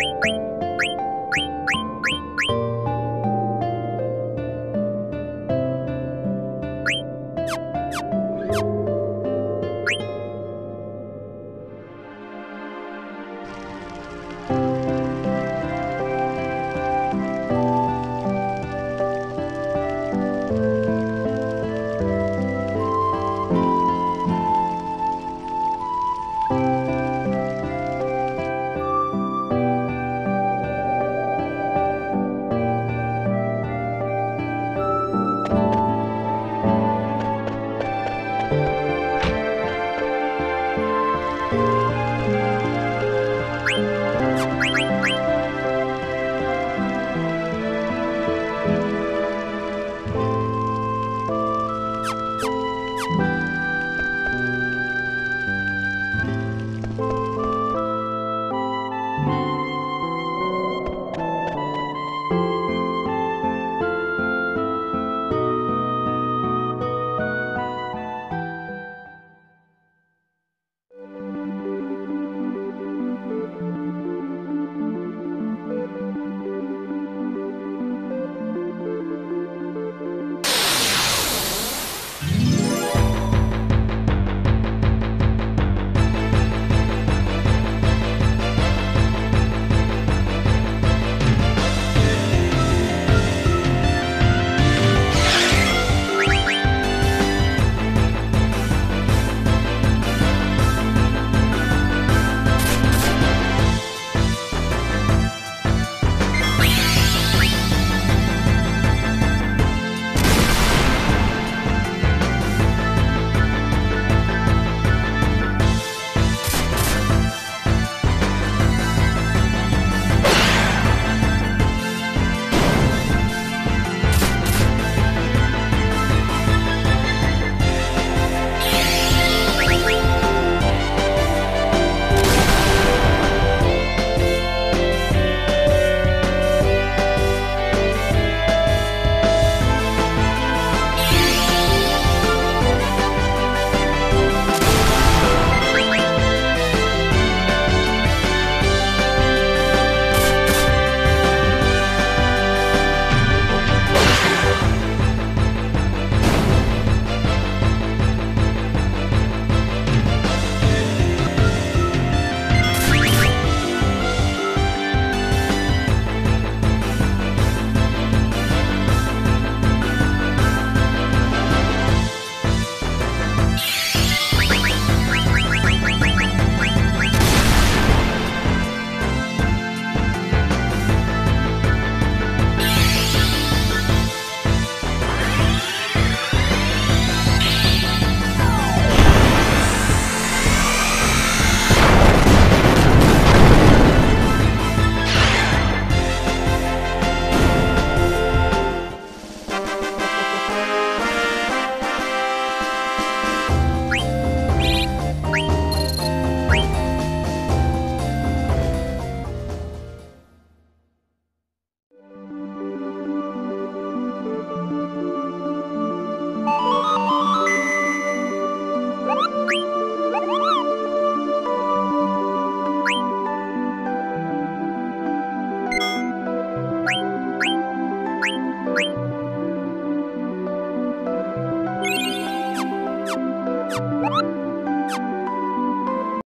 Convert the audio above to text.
Bye.